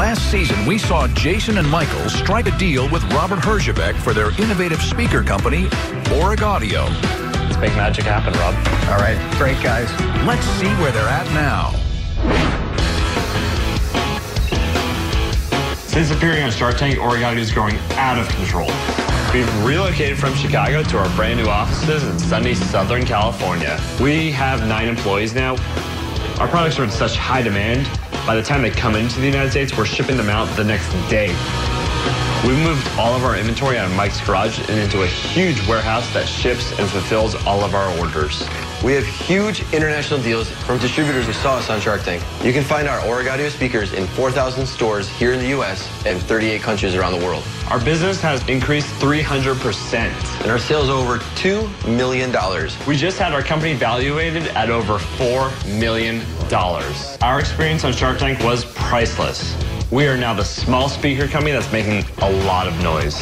Last season, we saw Jason and Michael strike a deal with Robert Herjavec for their innovative speaker company, Origaudio. Let's make magic happen, Rob. All right, great guys. Let's see where they're at now. Since appearing on Shark Tank, Origaudio is growing out of control. We've relocated from Chicago to our brand new offices in sunny Southern California. We have nine employees now. Our products are in such high demand. By the time they come into the United States, we're shipping them out the next day. We've moved all of our inventory out of Mike's garage and into a huge warehouse that ships and fulfills all of our orders. We have huge international deals from distributors who saw us on Shark Tank. You can find our Origaudio speakers in 4,000 stores here in the U.S. and 38 countries around the world. Our business has increased 300%. And our sales over $2 million. We just had our company valuated at over $4 million. Our experience on Shark Tank was priceless. We are now the small speaker company that's making a lot of noise.